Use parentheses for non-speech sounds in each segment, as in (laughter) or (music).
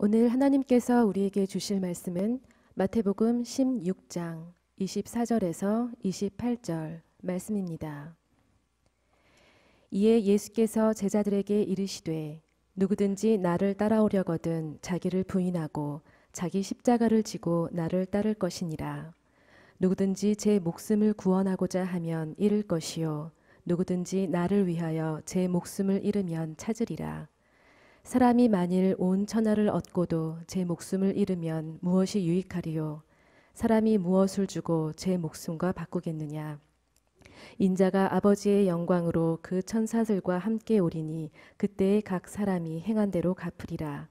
오늘 하나님께서 우리에게 주실 말씀은 마태복음 16장 24절에서 28절 말씀입니다. 이에 예수께서 제자들에게 이르시되 누구든지 나를 따라오려거든 자기를 부인하고 자기 십자가를 지고 나를 따를 것이니라. 누구든지 제 목숨을 구원하고자 하면 잃을 것이요 누구든지 나를 위하여 제 목숨을 잃으면 찾으리라. 사람이 만일 온 천하를 얻고도 제 목숨을 잃으면 무엇이 유익하리요? 사람이 무엇을 주고 제 목숨과 바꾸겠느냐? 인자가 아버지의 영광으로 그 천사들과 함께 오리니 그때에 각 사람이 행한 대로 갚으리라.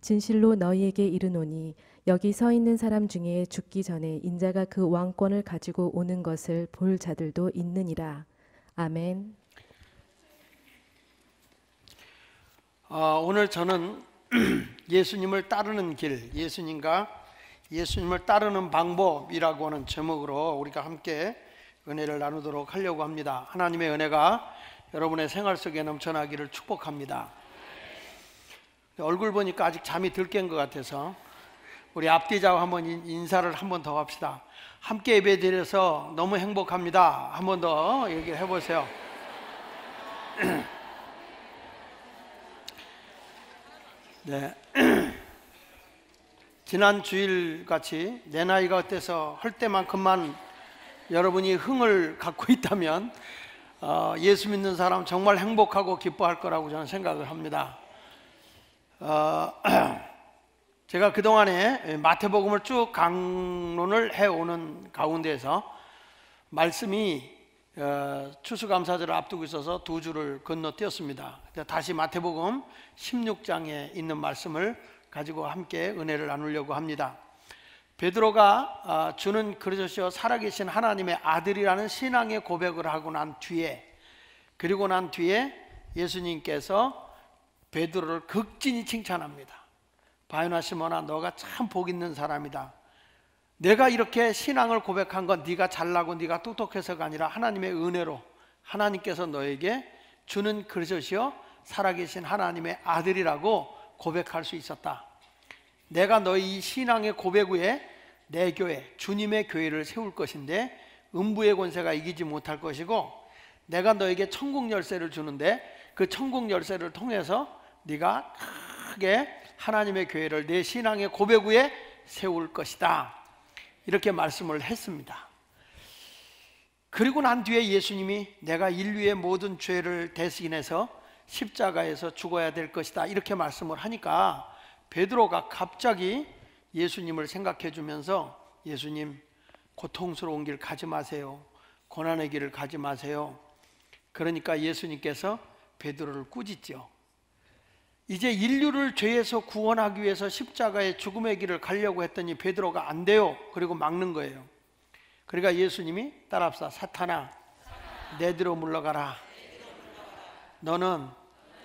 진실로 너희에게 이르노니 여기 서 있는 사람 중에 죽기 전에 인자가 그 왕권을 가지고 오는 것을 볼 자들도 있느니라. 아멘. 어, 오늘 저는 (clears throat) 예수님을 따르는 길, 예수님과 예수님을 따르는 방법이라고 하는 제목으로 우리가 함께 은혜를 나누도록 하려고 합니다. 하나님의 은혜가 여러분의 생활 속에 넘쳐나기를 축복합니다. 얼굴 보니까 아직 잠이 덜 깬 것 같아서 우리 앞뒤자와 한번 인사를 한번 더 합시다. 함께 예배 드려서 너무 행복합니다. 한번 더 얘기를 해보세요. (clears throat) 네. (clears throat) 지난 주일 같이 내 나이가 어때서 할 때만큼만 여러분이 흥을 갖고 있다면 어, 예수 믿는 사람 정말 행복하고 기뻐할 거라고 저는 생각을 합니다. 어, (clears throat) 제가 그동안에 마태복음을 쭉 강론을 해오는 가운데서 말씀이 어, 추수감사절을 앞두고 있어서 두 줄을 건너뛰었습니다. 다시 마태복음 16장에 있는 말씀을 가지고 함께 은혜를 나누려고 합니다. 베드로가 어, 주는 그러셨시오 살아계신 하나님의 아들이라는 신앙의 고백을 하고 난 뒤에 그리고 난 뒤에 예수님께서 베드로를 극진히 칭찬합니다. 바요나 시모나 너가 참 복 있는 사람이다. 내가 이렇게 신앙을 고백한 건 네가 잘나고 네가 똑똑해서가 아니라 하나님의 은혜로 하나님께서 너에게 주는 그릇이요 살아계신 하나님의 아들이라고 고백할 수 있었다. 내가 너희 신앙의 고백 후에 내 교회 주님의 교회를 세울 것인데 음부의 권세가 이기지 못할 것이고 내가 너에게 천국 열쇠를 주는데 그 천국 열쇠를 통해서 네가 크게 하나님의 교회를 내 신앙의 고백 후에 세울 것이다. 이렇게 말씀을 했습니다. 그리고 난 뒤에 예수님이 내가 인류의 모든 죄를 대신해서 십자가에서 죽어야 될 것이다. 이렇게 말씀을 하니까 베드로가 갑자기 예수님을 생각해 주면서 예수님 고통스러운 길 가지 마세요. 고난의 길을 가지 마세요. 그러니까 예수님께서 베드로를 꾸짖죠. 이제 인류를 죄에서 구원하기 위해서 십자가의 죽음의 길을 가려고 했더니 베드로가 안 돼요. 그리고 막는 거예요. 그러니까 예수님이 따라합시다. 사탄아, 내 뒤로 물러가라. 너는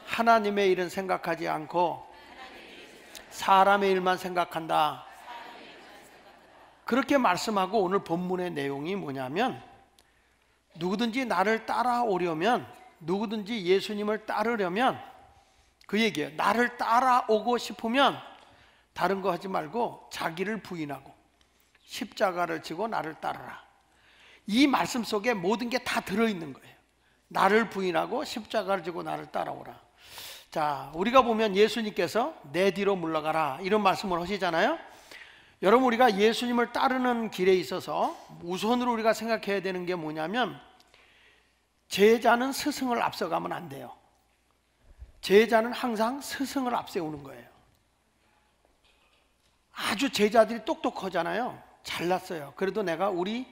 하나님의 일은 생각하지 않고 사람의 일만 생각한다. 그렇게 말씀하고 오늘 본문의 내용이 뭐냐면 누구든지 나를 따라오려면 누구든지 예수님을 따르려면 그 얘기예요. 나를 따라오고 싶으면 다른 거 하지 말고 자기를 부인하고 십자가를 지고 나를 따르라. 이 말씀 속에 모든 게 다 들어있는 거예요. 나를 부인하고 십자가를 지고 나를 따라오라. 자, 우리가 보면 예수님께서 내 뒤로 물러가라 이런 말씀을 하시잖아요. 여러분 우리가 예수님을 따르는 길에 있어서 우선으로 우리가 생각해야 되는 게 뭐냐면 제자는 스승을 앞서가면 안 돼요. 제자는 항상 스승을 앞세우는 거예요. 아주 제자들이 똑똑하잖아요. 잘났어요. 그래도 내가 우리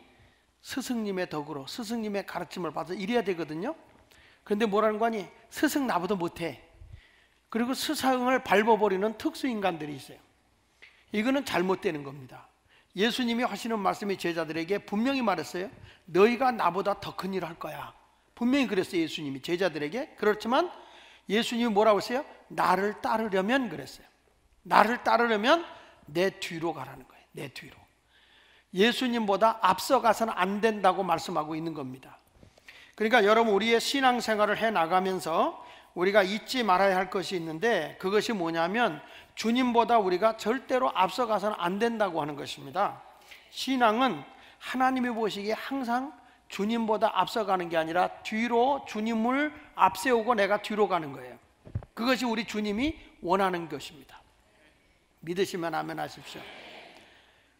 스승님의 덕으로 스승님의 가르침을 받아 이래야 되거든요. 그런데 뭐라는 거니? 스승 나보다 못해. 그리고 스승을 밟아버리는 특수 인간들이 있어요. 이거는 잘못되는 겁니다. 예수님이 하시는 말씀이 제자들에게 분명히 말했어요. 너희가 나보다 더 큰 일을 할 거야. 분명히 그랬어요. 예수님이 제자들에게. 그렇지만 예수님이 뭐라고 했어요? 나를 따르려면 그랬어요. 나를 따르려면 내 뒤로 가라는 거예요. 내 뒤로. 예수님보다 앞서가서는 안 된다고 말씀하고 있는 겁니다. 그러니까 여러분 우리의 신앙생활을 해 나가면서 우리가 잊지 말아야 할 것이 있는데 그것이 뭐냐면 주님보다 우리가 절대로 앞서가서는 안 된다고 하는 것입니다. 신앙은 하나님이 보시기에 항상 주님보다 앞서가는 게 아니라 뒤로 주님을 앞세우고 내가 뒤로 가는 거예요. 그것이 우리 주님이 원하는 것입니다. 믿으시면 아멘 하십시오.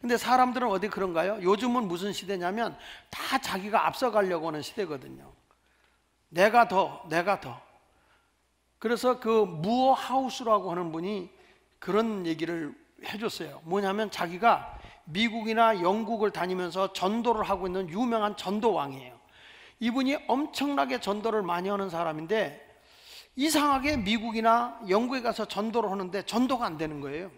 근데 사람들은 어디 그런가요? 요즘은 무슨 시대냐면 다 자기가 앞서가려고 하는 시대거든요. 내가 더, 내가 더. 그래서 그 무어 하우스라고 하는 분이 그런 얘기를 해줬어요. 뭐냐면 자기가 미국이나 영국을 다니면서 전도를 하고 있는 유명한 전도왕이에요. 이분이 엄청나게 전도를 많이 하는 사람인데 이상하게 미국이나 영국에 가서 전도를 하는데 전도가 안 되는 거예요.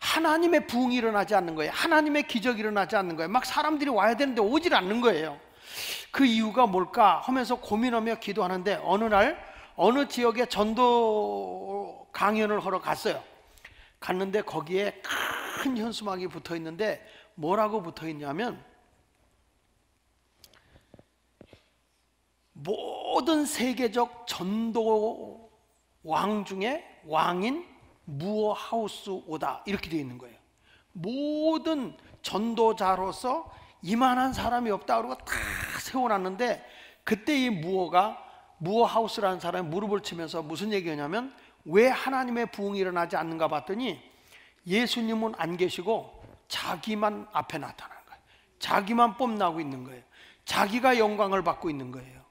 하나님의 부흥이 일어나지 않는 거예요. 하나님의 기적이 일어나지 않는 거예요. 막 사람들이 와야 되는데 오질 않는 거예요. 그 이유가 뭘까 하면서 고민하며 기도하는데 어느 날 어느 지역에 전도 강연을 하러 갔어요. 갔는데 거기에 큰 현수막이 붙어 있는데 뭐라고 붙어 있냐면 모든 세계적 전도 왕 중에 왕인 무어 하우스 오다 이렇게 되어 있는 거예요. 모든 전도자로서 이만한 사람이 없다 그러고 다 세워놨는데 그때 이 무어가 무어 하우스라는 사람이 무릎을 치면서 무슨 얘기하냐면 왜 하나님의 부흥이 일어나지 않는가 봤더니 예수님은 안 계시고 자기만 앞에 나타나는 거예요. 자기만 뽐나고 있는 거예요. 자기가 영광을 받고 있는 거예요.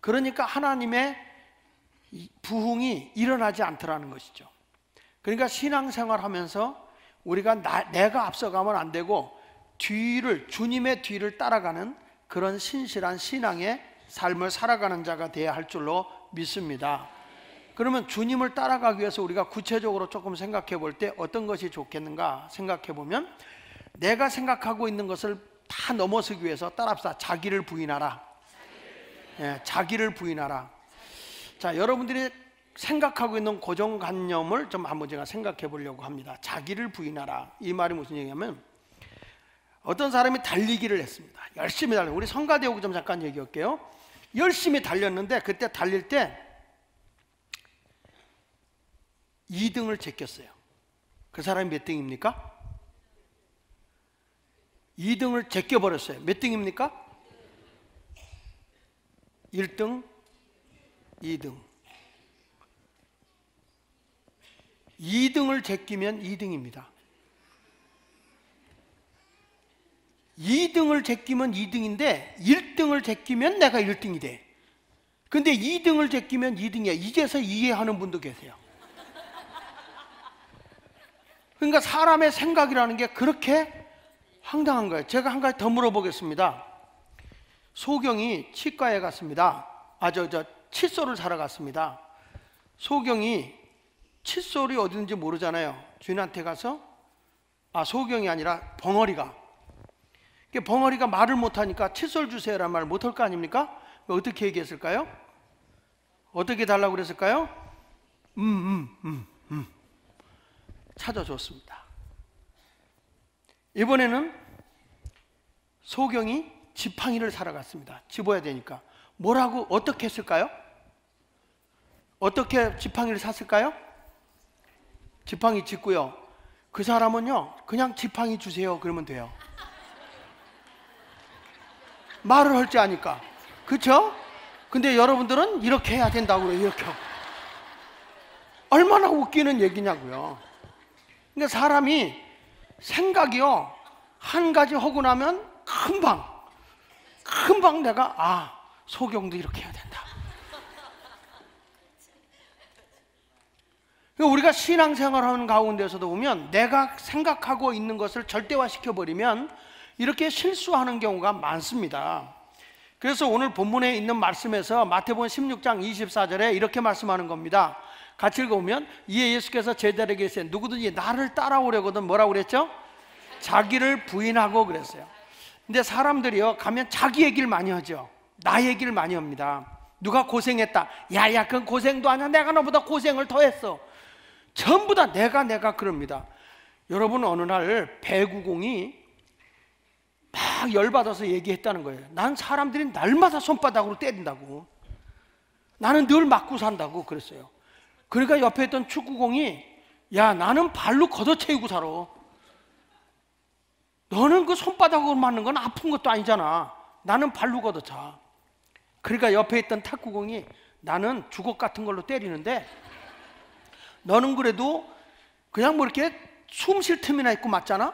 그러니까 하나님의 부흥이 일어나지 않더라는 것이죠. 그러니까 신앙생활 하면서 우리가 나, 내가 앞서가면 안 되고 뒤를 주님의 뒤를 따라가는 그런 신실한 신앙의 삶을 살아가는 자가 되어야 할 줄로 믿습니다. 그러면 주님을 따라가기 위해서 우리가 구체적으로 조금 생각해 볼 때 어떤 것이 좋겠는가 생각해 보면 내가 생각하고 있는 것을 다 넘어서기 위해서 따라합시다. 자기를 부인하라. 예, 자기를 부인하라. 자, 여러분들이 생각하고 있는 고정관념을 좀 한번 제가 생각해 보려고 합니다. 자기를 부인하라. 이 말이 무슨 얘기냐면 어떤 사람이 달리기를 했습니다. 열심히 달려. 우리 성가대오구 좀 잠깐 얘기할게요. 열심히 달렸는데 그때 달릴 때 2등을 제꼈어요. 그 사람이 몇 등입니까? 2등을 제껴버렸어요. 몇 등입니까? 1등, 2등. 2등을 제끼면 2등입니다. 2등을 제끼면 2등인데 1등을 제끼면 내가 1등이 돼. 근데 2등을 제끼면 2등이야. 이제서 이해하는 분도 계세요. 그러니까 사람의 생각이라는 게 그렇게 황당한 거예요. 제가 한 가지 더 물어보겠습니다. 소경이 치과에 갔습니다. 아, 저, 저, 칫솔을 사러 갔습니다. 소경이 칫솔이 어딘지 모르잖아요. 주인한테 가서, 아, 소경이 아니라 벙어리가. 벙어리가 말을 못하니까 칫솔 주세요란 말 못할 거 아닙니까? 어떻게 얘기했을까요? 어떻게 달라고 그랬을까요? 음, 음, 음, 음. 찾아줬습니다. 이번에는 소경이 지팡이를 사러 갔습니다. 집어야 되니까. 뭐라고, 어떻게 했을까요? 어떻게 지팡이를 샀을까요? 지팡이 짚고요. 그 사람은요, 그냥 지팡이 주세요. 그러면 돼요. 말을 할 줄 아니까. 그쵸? 근데 여러분들은 이렇게 해야 된다고. 이렇게. 얼마나 웃기는 얘기냐고요. 그러니까 사람이 생각이요. 한 가지 하고 나면 금방, 금방 내가, 아, 소경도 이렇게 해야 된다. 그러니까 우리가 신앙생활 하는 가운데서도 보면 내가 생각하고 있는 것을 절대화시켜 버리면 이렇게 실수하는 경우가 많습니다. 그래서 오늘 본문에 있는 말씀에서 마태복음 16장 24절에 이렇게 말씀하는 겁니다. 같이 읽어보면 이에 예수께서 제자에게 이르 누구든지 나를 따라오려거든 뭐라고 그랬죠? 자기를 부인하고 그랬어요. 근데 사람들이요 가면 자기 얘기를 많이 하죠. 나 얘기를 많이 합니다. 누가 고생했다. 야야 그건 고생도 아니야. 내가 너보다 고생을 더 했어. 전부 다 내가 내가 그럽니다. 여러분 어느 날 배구공이 막 열받아서 얘기했다는 거예요. 난 사람들이 날마다 손바닥으로 때린다고. 나는 늘 맞고 산다고 그랬어요. 그러니까 옆에 있던 축구공이 야 나는 발로 걷어채우고 살아. 너는 그 손바닥으로 맞는 건 아픈 것도 아니잖아. 나는 발로 걷어차. 그러니까 옆에 있던 탁구공이 나는 주걱 같은 걸로 때리는데 너는 그래도 그냥 뭐 이렇게 숨 쉴 틈이나 있고 맞잖아?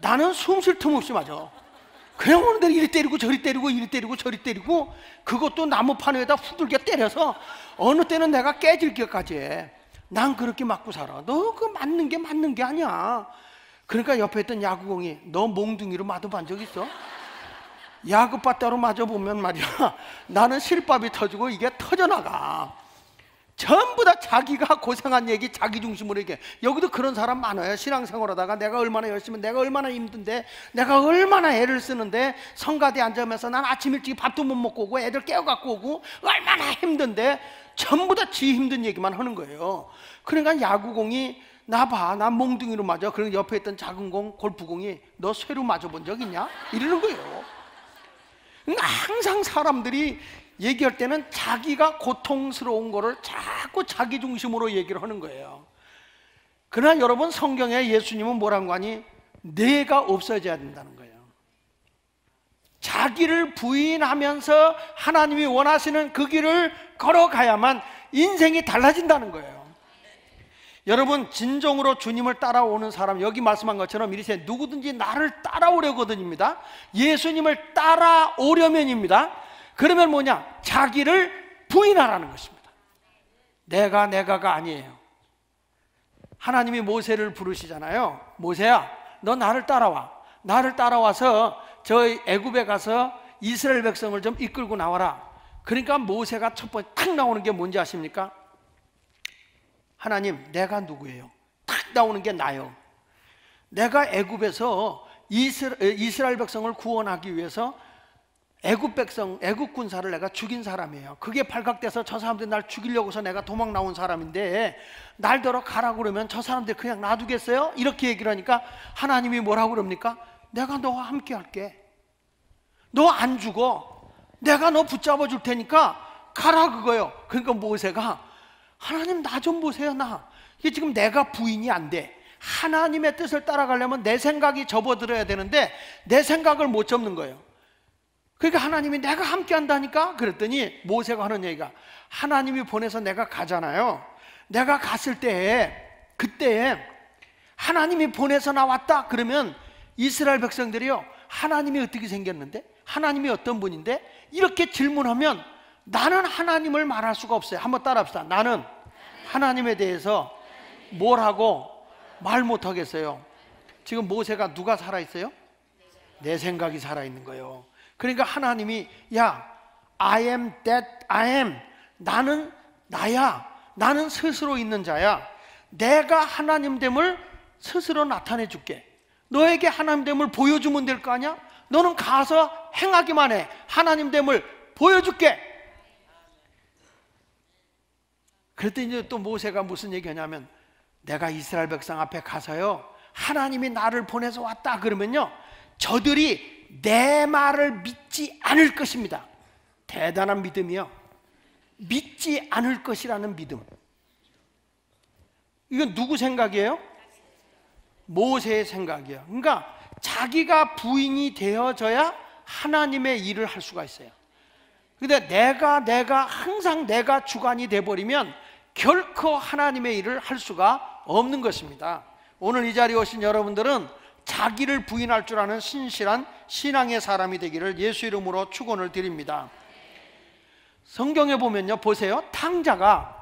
나는 숨 쉴 틈 없이 맞아. 그냥 오는 대로 이리 때리고 저리 때리고 이리 때리고 저리 때리고 그것도 나무판 위에다 후들겨 때려서 어느 때는 내가 깨질 게까지 해. 난 그렇게 맞고 살아. 너 그 맞는 게 맞는 게 아니야. 그러니까 옆에 있던 야구공이 너 몽둥이로 맞아본 적 있어? 야구바 따로 맞아보면 말이야 (laughs) 나는 실밥이 터지고 이게 터져나가 전부 다 자기가 고생한 얘기 자기 중심으로 얘기해. 여기도 그런 사람 많아요. 신앙생활 하다가 내가 얼마나 열심히 내가 얼마나 힘든데 내가 얼마나 애를 쓰는데 성가대 앉으면서 난 아침 일찍 밥도 못 먹고 오고 애들 깨워갖고 오고 얼마나 힘든데 전부 다 지 힘든 얘기만 하는 거예요. 그러니까 야구공이 나 봐 나 몽둥이로 맞아. 그리고 옆에 있던 작은 공 골프공이 너 쇠로 맞아본 적 있냐? 이러는 거예요. 그러니까 항상 사람들이 얘기할 때는 자기가 고통스러운 거를 자꾸 자기 중심으로 얘기를 하는 거예요. 그러나 여러분 성경에 예수님은 뭐라는 거 아니? 내가 없어져야 된다는 거예요. 자기를 부인하면서 하나님이 원하시는 그 길을 걸어가야만 인생이 달라진다는 거예요. 여러분 진정으로 주님을 따라오는 사람 여기 말씀한 것처럼 이리세 누구든지 나를 따라오려거든입니다. 예수님을 따라오려면입니다. 그러면 뭐냐? 자기를 부인하라는 것입니다. 내가 내가가 아니에요. 하나님이 모세를 부르시잖아요. 모세야, 너 나를 따라와. 나를 따라와서 저 애굽에 가서 이스라엘 백성을 좀 이끌고 나와라. 그러니까 모세가 첫 번째 탁 나오는 게 뭔지 아십니까? 하나님, 내가 누구예요? 탁 나오는 게 나요. 내가 애굽에서 이스라엘 백성을 구원하기 위해서 애굽 백성, 애굽 군사를 내가 죽인 사람이에요. 그게 발각돼서 저 사람들이 날 죽이려고서 내가 도망 나온 사람인데 날더러 가라 그러면 저 사람들 그냥 놔두겠어요? 이렇게 얘기를 하니까 하나님이 뭐라고 그럽니까? 내가 너와 함께 할게. 너 안 죽어. 내가 너 붙잡아 줄 테니까 가라 그거요. 그러니까 모세가 하나님 나 좀 보세요 나. 이게 지금 내가 부인이 안 돼. 하나님의 뜻을 따라가려면 내 생각이 접어들어야 되는데 내 생각을 못 접는 거예요. 그러니까 하나님이 내가 함께 한다니까 그랬더니 모세가 하는 얘기가 하나님이 보내서 내가 가잖아요. 내가 갔을 때 그때 하나님이 보내서 나왔다 그러면 이스라엘 백성들이요 하나님이 어떻게 생겼는데 하나님이 어떤 분인데 이렇게 질문하면 나는 하나님을 말할 수가 없어요. 한번 따라합시다. 나는 하나님에 대해서 뭘 하고 말 못 하겠어요. 지금 모세가 누가 살아 있어요? 내 생각이 살아 있는 거예요. 그러니까 하나님이 야, I am that I am. 나는 나야. 나는 스스로 있는 자야. 내가 하나님됨을 스스로 나타내 줄게. 너에게 하나님됨을 보여주면 될 거 아니야? 너는 가서 행하기만 해. 하나님됨을 보여줄게. 그랬더니 이제 또 모세가 무슨 얘기하냐면 내가 이스라엘 백성 앞에 가서요. 하나님이 나를 보내서 왔다 그러면요. 저들이 내 말을 믿지 않을 것입니다. 대단한 믿음이요. 믿지 않을 것이라는 믿음. 이건 누구 생각이에요? 모세의 생각이에요. 그러니까 자기가 부인이 되어져야 하나님의 일을 할 수가 있어요. 근데 내가 내가 항상 내가 주관이 돼 버리면 결코 하나님의 일을 할 수가 없는 것입니다. 오늘 이 자리에 오신 여러분들은 자기를 부인할 줄 아는 신실한 신앙의 사람이 되기를 예수 이름으로 축원을 드립니다. 성경에 보면요, 보세요. 탕자가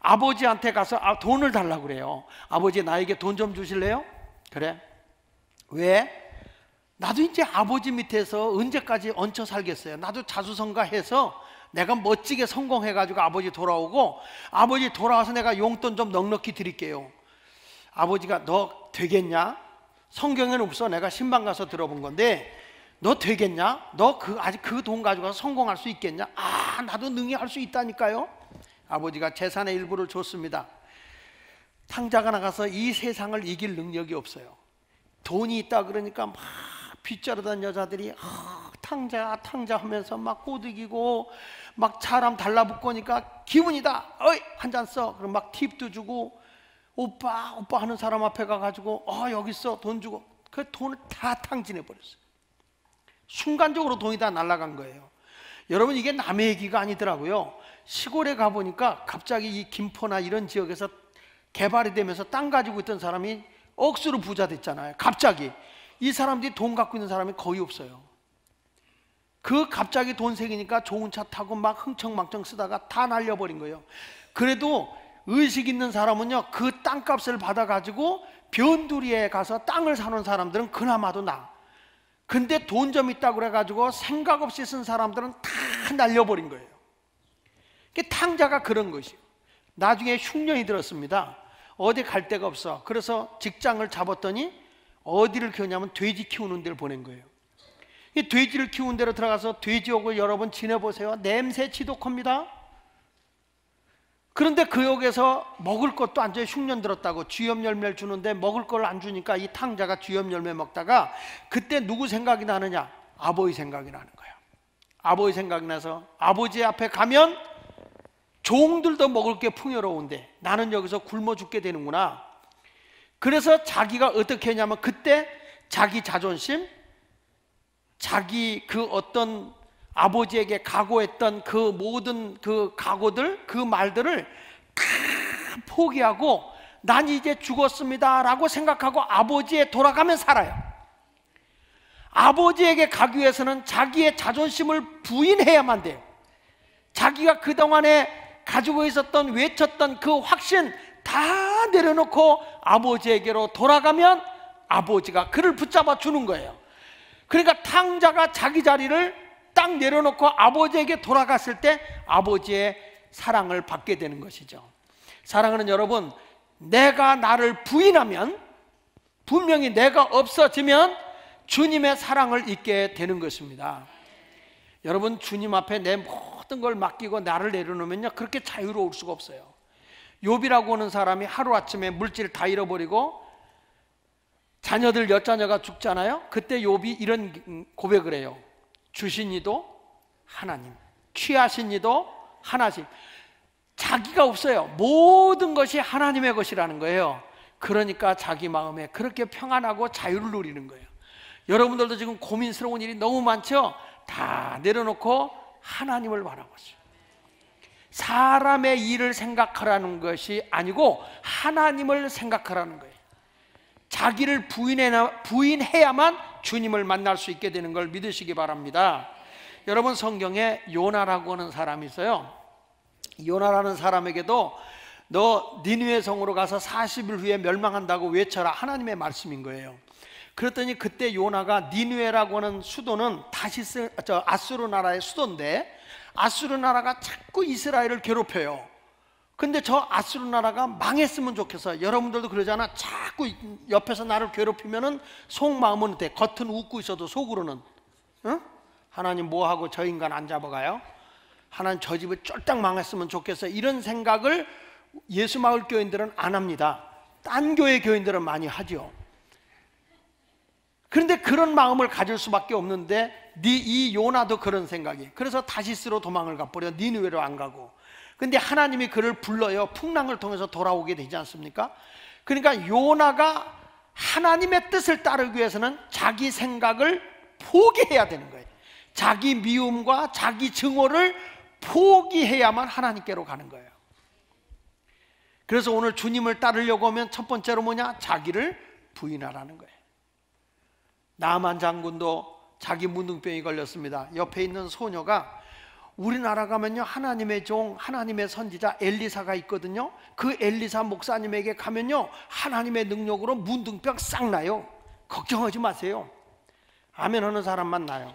아버지한테 가서 아, 돈을 달라고 그래요. 아버지 나에게 돈 좀 주실래요? 그래. 왜? 나도 이제 아버지 밑에서 언제까지 얹혀 살겠어요. 나도 자수성가해서 내가 멋지게 성공해가지고 아버지 돌아오고 아버지 돌아와서 내가 용돈 좀 넉넉히 드릴게요. 아버지가 너 되겠냐? 성경에는 없어. 내가 신방 가서 들어본 건데 너 되겠냐? 너 그 아직 그 돈 가지고 성공할 수 있겠냐? 아, 나도 능히 할 수 있다니까요. 아버지가 재산의 일부를 줬습니다. 탕자가 나가서 이 세상을 이길 능력이 없어요. 돈이 있다 그러니까 막 빗자르던 여자들이 아, 탕자 탕자 하면서 막 꼬드기고 막 사람 달라붙고니까 기분이다. 어이 한 잔 써. 그럼 막 팁도 주고 오빠 오빠 하는 사람 앞에 가가지고 어 여기 있어 돈 주고 그 돈을 다 탕진해 버렸어요. 순간적으로 돈이 다 날아간 거예요. 여러분 이게 남의 얘기가 아니더라고요. 시골에 가보니까 갑자기 이 김포나 이런 지역에서 개발이 되면서 땅 가지고 있던 사람이 억수로 부자 됐잖아요. 갑자기 이 사람들이 돈 갖고 있는 사람이 거의 없어요. 그 갑자기 돈 생기니까 좋은 차 타고 막 흥청망청 쓰다가 다 날려버린 거예요. 그래도 의식 있는 사람은요 그 땅값을 받아가지고 변두리에 가서 땅을 사는 사람들은 그나마도 나. 근데 돈 좀 있다고 그래가지고 생각 없이 쓴 사람들은 다 날려버린 거예요. 그 탕자가 그런 것이요. 나중에 흉년이 들었습니다. 어디 갈 데가 없어. 그래서 직장을 잡았더니 어디를 키우냐면 돼지 키우는 데를 보낸 거예요. 이 돼지를 키우는 데로 들어가서 돼지옥을 여러분 지내보세요. 냄새 지독합니다. 그런데 그 역에서 먹을 것도 안 줘요. 흉년 들었다고 쥐염 열매를 주는데 먹을 걸 안 주니까 이 탕자가 쥐염 열매 먹다가 그때 누구 생각이 나느냐? 아버지 생각이 나는 거예요. 아버지 생각이 나서 아버지 앞에 가면 종들도 먹을 게 풍요로운데 나는 여기서 굶어 죽게 되는구나. 그래서 자기가 어떻게 했냐면 그때 자기 자존심, 자기 그 어떤 아버지에게 각오했던 그 모든 그 각오들, 그 말들을 다 포기하고 난 이제 죽었습니다라고 생각하고 아버지에 돌아가면 살아요. 아버지에게 가기 위해서는 자기의 자존심을 부인해야만 돼요. 자기가 그동안에 가지고 있었던 외쳤던 그 확신 다 내려놓고 아버지에게로 돌아가면 아버지가 그를 붙잡아 주는 거예요. 그러니까 탕자가 자기 자리를 딱 내려놓고 아버지에게 돌아갔을 때 아버지의 사랑을 받게 되는 것이죠. 사랑하는 여러분, 내가 나를 부인하면 분명히 내가 없어지면 주님의 사랑을 잊게 되는 것입니다. 여러분 주님 앞에 내 모든 걸 맡기고 나를 내려놓으면요 그렇게 자유로울 수가 없어요. 욥이라고 하는 사람이 하루 아침에 물질을 다 잃어버리고 자녀들 여자녀가 죽잖아요. 그때 욥이 이런 고백을 해요. 주신 이도 하나님, 취하신 이도 하나님. 자기가 없어요. 모든 것이 하나님의 것이라는 거예요. 그러니까 자기 마음에 그렇게 평안하고 자유를 누리는 거예요. 여러분들도 지금 고민스러운 일이 너무 많죠? 다 내려놓고 하나님을 바라보세요. 사람의 일을 생각하라는 것이 아니고 하나님을 생각하라는 거예요. 자기를 부인해, 부인해야만 주님을 만날 수 있게 되는 걸 믿으시기 바랍니다. 여러분 성경에 요나라고 하는 사람이 있어요. 요나라는 사람에게도 너 니누의 성으로 가서 40일 후에 멸망한다고 외쳐라 하나님의 말씀인 거예요. 그랬더니 그때 요나가 니누에라고 하는 수도는 다시스 저 아수르 나라의 수도인데 아수르 나라가 자꾸 이스라엘을 괴롭혀요. 근데 저 아수르 나라가 망했으면 좋겠어. 여러분들도 그러잖아. 자꾸 옆에서 나를 괴롭히면은 속마음은 돼. 겉은 웃고 있어도 속으로는 응? 하나님 뭐 하고 저 인간 안 잡아가요? 하나님 저 집을 쫄딱 망했으면 좋겠어. 이런 생각을 예수 마을 교인들은 안 합니다. 딴 교회 교인들은 많이 하죠. 그런데 그런 마음을 가질 수밖에 없는데 이 요나도 그런 생각이. 그래서 다시스로 도망을 가버려 니누웨로 안 가고. 근데 하나님이 그를 불러요. 풍랑을 통해서 돌아오게 되지 않습니까? 그러니까 요나가 하나님의 뜻을 따르기 위해서는 자기 생각을 포기해야 되는 거예요. 자기 미움과 자기 증오를 포기해야만 하나님께로 가는 거예요. 그래서 오늘 주님을 따르려고 하면 첫 번째로 뭐냐? 자기를 부인하라는 거예요. 나만 장군도 자기 문둥병이 걸렸습니다. 옆에 있는 소녀가 우리나라 가면요 하나님의 종 하나님의 선지자 엘리사가 있거든요. 그 엘리사 목사님에게 가면요 하나님의 능력으로 문둥병 싹 나요. 걱정하지 마세요. 아멘 하는 사람만 나요.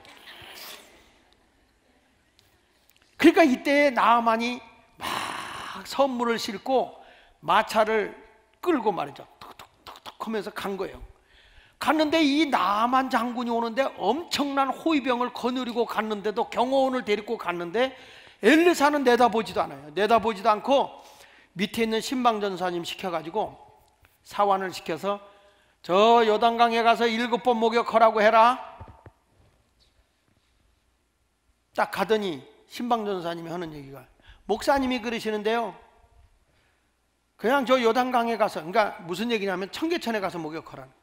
그러니까 이때 나만이 막 선물을 싣고 마차를 끌고 말이죠. 톡톡톡톡 하면서 간 거예요 갔는데 이 나만 장군이 오는데 엄청난 호위병을 거느리고 갔는데도 경호원을 데리고 갔는데 엘리사는 내다보지도 않아요. 내다보지도 않고 밑에 있는 신방전사님 시켜가지고 사환을 시켜서 저 요단강에 가서 일곱 번 목욕하라고 해라. 딱 가더니 신방전사님이 하는 얘기가 목사님이 그러시는데요. 그냥 저 요단강에 가서 그러니까 무슨 얘기냐면 청계천에 가서 목욕하라는.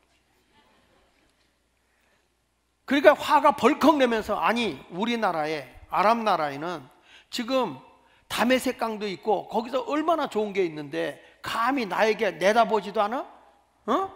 그러니까 화가 벌컥 내면서 아니 우리나라에 아랍 나라에는 지금 다메섹 강도 있고 거기서 얼마나 좋은 게 있는데 감히 나에게 내다보지도 않아? 어?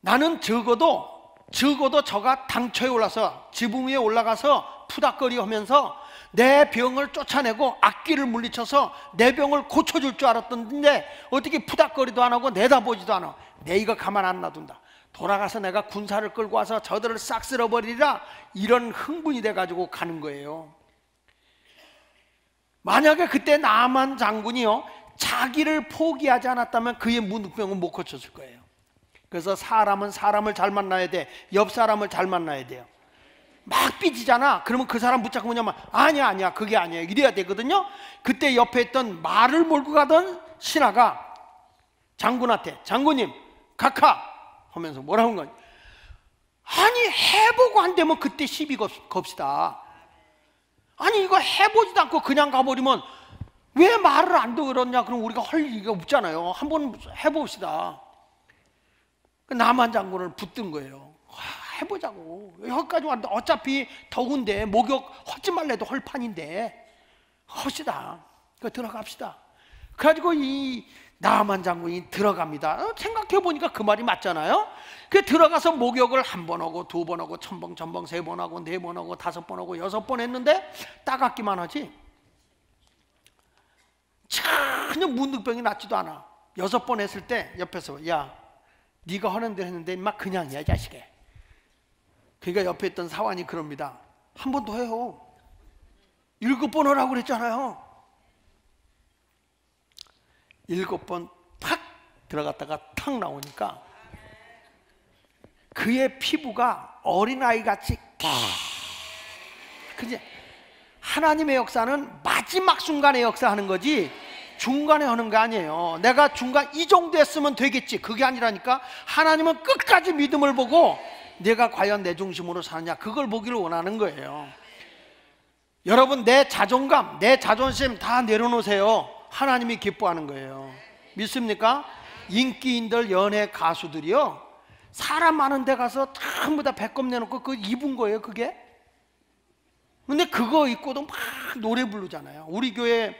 나는 적어도 적어도 저가 당초에 올라서 지붕 위에 올라가서 푸닥거리 하면서 내 병을 쫓아내고 악기를 물리쳐서 내 병을 고쳐줄 줄 알았던데 어떻게 푸닥거리도 안 하고 내다보지도 않아 내 이거 가만 안 놔둔다 돌아가서 내가 군사를 끌고 와서 저들을 싹 쓸어버리라 이런 흥분이 돼가지고 가는 거예요 만약에 그때 나만 장군이요 자기를 포기하지 않았다면 그의 문득병은 못 고쳤을 거예요 그래서 사람은 사람을 잘 만나야 돼. 옆 사람을 잘 만나야 돼요. 막 삐지잖아. 그러면 그 사람 붙잡고 뭐냐면 아니야 아니야 그게 아니야 이래야 되거든요. 그때 옆에 있던 말을 몰고 가던 신하가 장군한테 장군님 각하 하면서 뭐라고 한 거냐. 아니 해보고 안 되면 그때 시비 겁- 겁시다. 아니 이거 해보지도 않고 그냥 가버리면 왜 말을 안 들었냐? 그럼 우리가 할 얘기가 없잖아요. 한번 해봅시다. 그 남한 장군을 붙든 거예요. 와, 해보자고. 여기까지 왔는데 어차피 더운데 목욕 하지 말래도 헐 판인데 합시다. 그 들어갑시다. 그래가지고 이 남한 장군이 들어갑니다. 어, 생각해 보니까 그 말이 맞잖아요. 그 들어가서 목욕을 한 번 하고 두 번 하고 첨벙 첨벙 세번 하고 네 번 하고 다섯 번 하고 여섯 번 했는데 따갑기만 하지. 전혀 문득병이 낫지도 않아. 여섯 번 했을 때 옆에서 야 네가 하는 대로 했는데 막 그냥이야 이 자식이. 그러니까 옆에 있던 사관이 그럽니다. 한 번 더 해요. 일곱 번 하라고 그랬잖아요. 일곱 번탁 들어갔다가 탁 나오니까 그의 피부가 어린아이 같이 깨. 그지? 하나님의 역사는 마지막 순간에 역사하는 거지 중간에 하는 거 아니에요. 내가 중간 이 정도 했으면 되겠지. 그게 아니라니까 하나님은 끝까지 믿음을 보고 내가 과연 내 중심으로 사느냐 그걸 보기를 원하는 거예요. 여러분 내 자존감, 내 자존심 다 내려놓으세요. 하나님이 기뻐하는 거예요. 믿습니까? 인기인들, 연예 가수들이요. 사람 많은 데 가서 전부 다 배꼽 내놓고 그 입은 거예요, 그게. 근데 그거 입고도 막 노래 부르잖아요. 우리 교회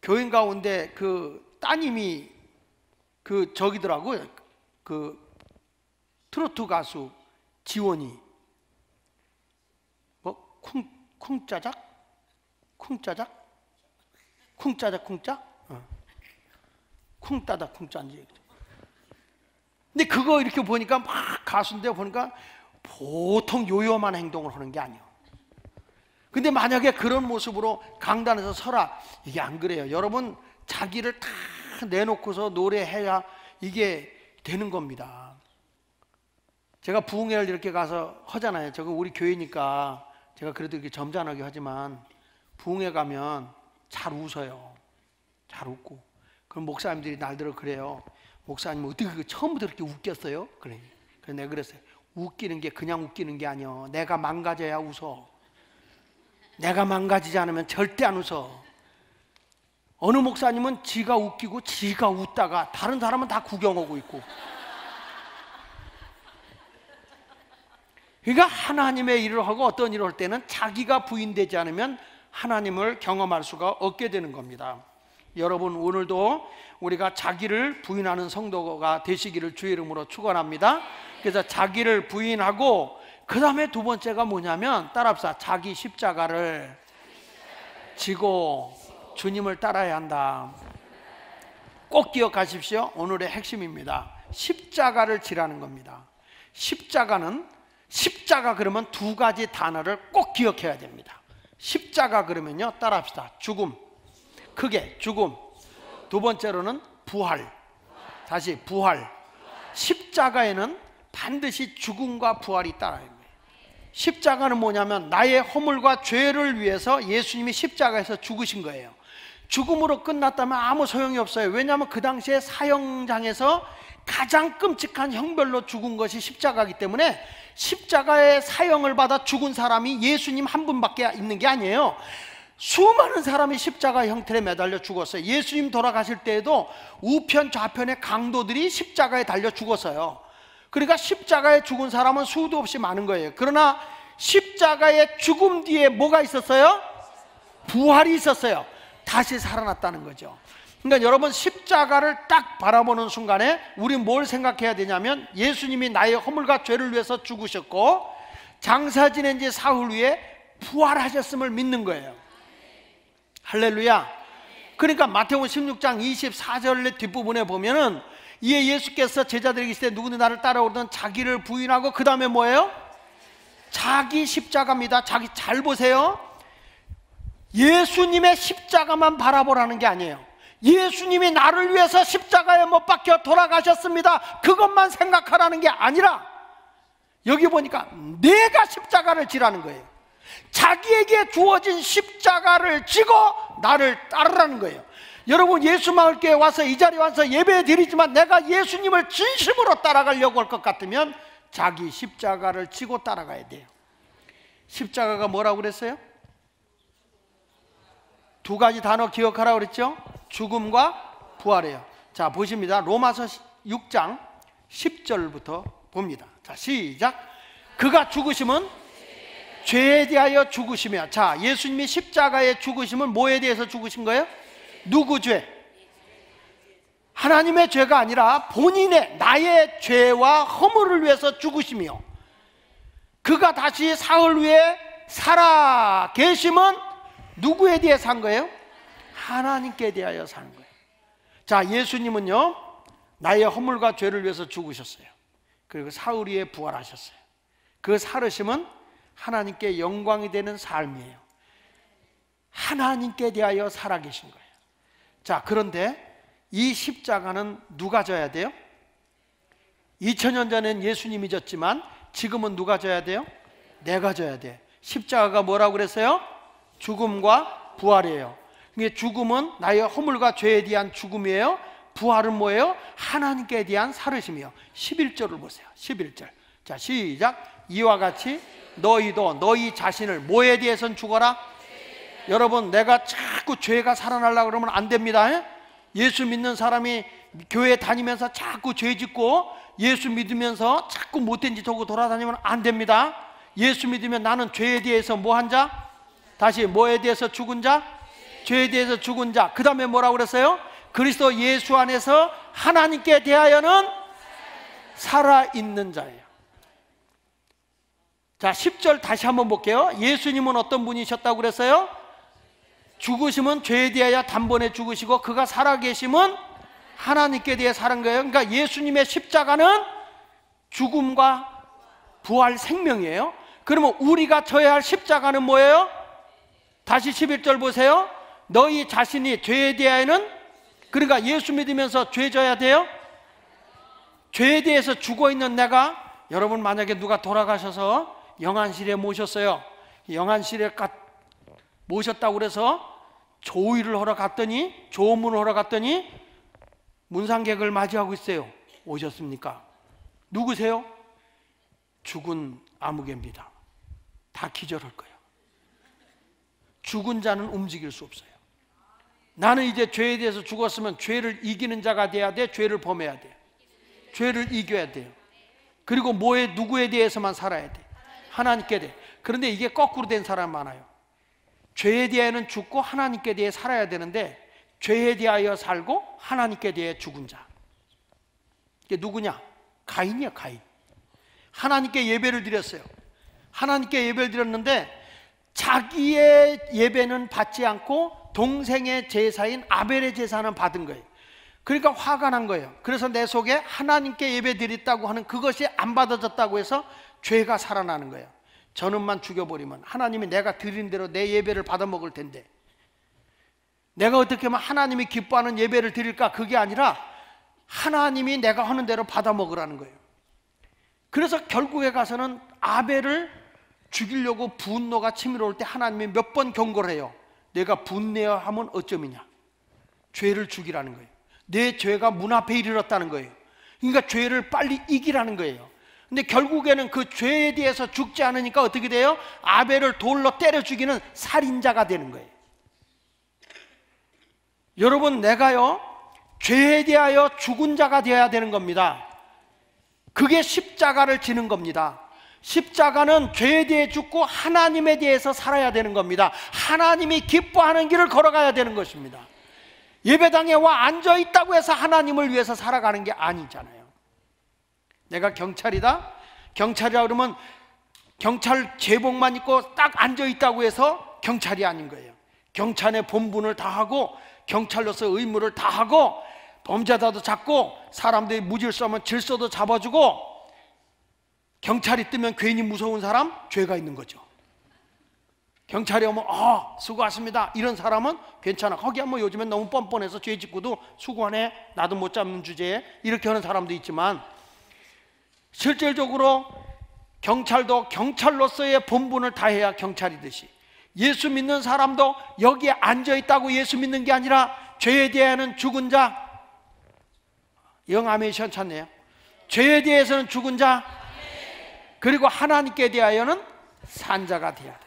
교인 가운데 그 따님이 그 저기더라고요. 그 트로트 가수 지원이 뭐 쿵, 쿵짜작? 쿵짜작? 쿵짜작 쿵짜? 어. 쿵따다 쿵짜인지 근데 그거 이렇게 보니까 막 가수인데 보니까 보통 요염한 행동을 하는 게 아니에요. 근데 만약에 그런 모습으로 강단에서 서라. 이게 안 그래요. 여러분 자기를 다 내놓고서 노래해야 이게 되는 겁니다. 제가 부흥회를 이렇게 가서 하잖아요. 저거 우리 교회니까 제가 그래도 이렇게 점잖하게 하지만 부흥회 가면 잘 웃어요. 잘 웃고. 그럼 목사님들이 날들어 그래요. 목사님 어떻게 그 처음부터 그렇게 웃겼어요? 그래 그래서 내가 그랬어요. 웃기는 게 그냥 웃기는 게 아니야 내가 망가져야 웃어. 내가 망가지지 않으면 절대 안 웃어. 어느 목사님은 지가 웃기고 지가 웃다가 다른 사람은 다 구경하고 있고. 그러니까 하나님의 일을 하고 어떤 일을 할 때는 자기가 부인되지 않으면 하나님을 경험할 수가 없게 되는 겁니다. 여러분 오늘도 우리가 자기를 부인하는 성도가 되시기를 주의 이름으로 축원합니다. 그래서 자기를 부인하고 그 다음에 두 번째가 뭐냐면 따라합시다. 자기 십자가를 지고 주님을 따라야 한다. 꼭 기억하십시오. 오늘의 핵심입니다. 십자가를 지라는 겁니다. 십자가는 십자가 그러면 두 가지 단어를 꼭 기억해야 됩니다. 십자가 그러면요. 따라합시다. 죽음. 크게 죽음. 두 번째로는 부활. 다시 부활. 십자가에는 반드시 죽음과 부활이 따라야 합니다. 십자가는 뭐냐면 나의 허물과 죄를 위해서 예수님이 십자가에서 죽으신 거예요. 죽음으로 끝났다면 아무 소용이 없어요. 왜냐하면 그 당시에 사형장에서 가장 끔찍한 형별로 죽은 것이 십자가이기 때문에 십자가의 사형을 받아 죽은 사람이 예수님 한 분밖에 있는 게 아니에요. 수많은 사람이 십자가 형틀에 매달려 죽었어요. 예수님 돌아가실 때에도 우편 좌편의 강도들이 십자가에 달려 죽었어요. 그러니까 십자가에 죽은 사람은 수도 없이 많은 거예요. 그러나 십자가의 죽음 뒤에 뭐가 있었어요? 부활이 있었어요. 다시 살아났다는 거죠. 그러니까 여러분 십자가를 딱 바라보는 순간에 우리 뭘 생각해야 되냐면 예수님이 나의 허물과 죄를 위해서 죽으셨고 장사 지낸 지 사흘 후에 부활하셨음을 믿는 거예요. 할렐루야. 그러니까 마태복음 16장 24절 뒷부분에 보면은 이에 예수께서 제자들에게 때 누구든 나를 따라오든 자기를 부인하고 그 다음에 뭐예요? 자기 십자가입니다. 자기 잘 보세요. 예수님의 십자가만 바라보라는 게 아니에요. 예수님이 나를 위해서 십자가에 못 박혀 돌아가셨습니다. 그것만 생각하라는 게 아니라 여기 보니까 내가 십자가를 지라는 거예요. 자기에게 주어진 십자가를 지고 나를 따르라는 거예요. 여러분 예수 마을교회 와서 이 자리에 와서 예배 드리지만 내가 예수님을 진심으로 따라가려고 할 것 같으면 자기 십자가를 지고 따라가야 돼요. 십자가가 뭐라고 그랬어요? 두 가지 단어 기억하라고 그랬죠? 죽음과 부활이에요. 자, 보십니다. 로마서 6장 10절부터 봅니다. 자, 시작. 그가 죽으심은 죄에 대하여 죽으시며 자, 예수님이 십자가에 죽으심은 뭐에 대해서 죽으신 거예요? 누구 죄? 하나님의 죄가 아니라 본인의 나의 죄와 허물을 위해서 죽으시며 그가 다시 사흘 후에 살아 계심은 누구에 대해 산 거예요? 하나님께 대하여 사는 거예요. 자, 예수님은요, 나의 허물과 죄를 위해서 죽으셨어요. 그리고 사흘 후에 부활하셨어요. 그 살으심은 하나님께 영광이 되는 삶이에요. 하나님께 대하여 살아계신 거예요. 자, 그런데 이 십자가는 누가 져야 돼요? 2000년 전엔 예수님이 졌지만 지금은 누가 져야 돼요? 내가 져야 돼. 십자가가 뭐라고 그랬어요? 죽음과 부활이에요. 죽음은 나의 허물과 죄에 대한 죽음이에요. 부활은 뭐예요? 하나님께 대한 살으심이요. 11절을 보세요. 11절. 자, 시작. 이와 같이 너희도 너희 자신을 뭐에 대해선 죽어라? 여러분, 내가 자꾸 죄가 살아나려고 그러면 안 됩니다. 예수 믿는 사람이 교회 다니면서 자꾸 죄 짓고 예수 믿으면서 자꾸 못된 짓 하고 돌아다니면 안 됩니다. 예수 믿으면 나는 죄에 대해서 뭐 한 자? 다시 뭐에 대해서 죽은 자? 죄에 대해서 죽은 자. 그 다음에 뭐라고 그랬어요? 그리스도 예수 안에서 하나님께 대하여는 살아있는 자예요. 자, 10절 다시 한번 볼게요. 예수님은 어떤 분이셨다고 그랬어요? 죽으심은 죄에 대하여 단번에 죽으시고 그가 살아계심은 하나님께 대해 살은 거예요. 그러니까 예수님의 십자가는 죽음과 부활 생명이에요. 그러면 우리가 져야 할 십자가는 뭐예요? 다시 11절 보세요. 너희 자신이 죄에 대하여는 그러니까 예수 믿으면서 죄 져야 돼요? 죄에 대해서 죽어 있는 내가 여러분 만약에 누가 돌아가셔서 영안실에 모셨어요. 영안실에 모셨다고 그래서 조의를 하러 갔더니 조문을 하러 갔더니 문상객을 맞이하고 있어요. 오셨습니까? 누구세요? 죽은 아무개입니다. 다 기절할 거예요. 죽은 자는 움직일 수 없어요. 나는 이제 죄에 대해서 죽었으면 죄를 이기는 자가 돼야 돼. 죄를 범해야 돼. 죄를 이겨야 돼요. 그리고 뭐에 누구에 대해서만 살아야 돼. 하나님께 대. 그런데 이게 거꾸로 된 사람 많아요. 죄에 대해는 죽고 하나님께 대해 살아야 되는데 죄에 대하여 살고 하나님께 대해 죽은 자. 이게 누구냐? 가인이야, 가인. 하나님께 예배를 드렸어요. 하나님께 예배를 드렸는데 자기의 예배는 받지 않고 동생의 제사인 아벨의 제사는 받은 거예요. 그러니까 화가 난 거예요. 그래서 내 속에 하나님께 예배 드렸다고 하는 그것이 안 받아졌다고 해서 죄가 살아나는 거예요. 저놈만 죽여버리면 하나님이 내가 드린 대로 내 예배를 받아 먹을 텐데 내가 어떻게 하면 하나님이 기뻐하는 예배를 드릴까 그게 아니라 하나님이 내가 하는 대로 받아 먹으라는 거예요. 그래서 결국에 가서는 아벨을 죽이려고 분노가 치밀어 올 때 하나님이 몇 번 경고를 해요. 내가 분내어 하면 어쩌미냐? 죄를 죽이라는 거예요. 내 죄가 문 앞에 이르렀다는 거예요. 그러니까 죄를 빨리 이기라는 거예요. 근데 결국에는 그 죄에 대해서 죽지 않으니까 어떻게 돼요? 아벨을 돌로 때려 죽이는 살인자가 되는 거예요. 여러분, 내가요, 죄에 대하여 죽은 자가 되어야 되는 겁니다. 그게 십자가를 지는 겁니다. 십자가는 죄에 대해 죽고 하나님에 대해서 살아야 되는 겁니다. 하나님이 기뻐하는 길을 걸어가야 되는 것입니다. 예배당에 와 앉아 있다고 해서 하나님을 위해서 살아가는 게 아니잖아요. 내가 경찰이다? 경찰이라 그러면 경찰 제복만 입고 딱 앉아 있다고 해서 경찰이 아닌 거예요. 경찰의 본분을 다 하고 경찰로서 의무를 다 하고 범죄자도 잡고 사람들이 무질서하면 질서도 잡아주고 경찰이 뜨면 괜히 무서운 사람 죄가 있는 거죠. 경찰이 오면 아 수고하십니다. 이런 사람은 괜찮아. 거기야 뭐 요즘엔 너무 뻔뻔해서 죄 짓고도 수고하네. 나도 못 잡는 주제에. 이렇게 하는 사람도 있지만 실질적으로 경찰도 경찰로서의 본분을 다해야 경찰이듯이 예수 믿는 사람도 여기에 앉아 있다고 예수 믿는 게 아니라 죄에 대해서는 죽은 자 영아멘이 시원찮네요? 죄에 대해서는 죽은 자 그리고 하나님께 대하여는 산자가 되어야 돼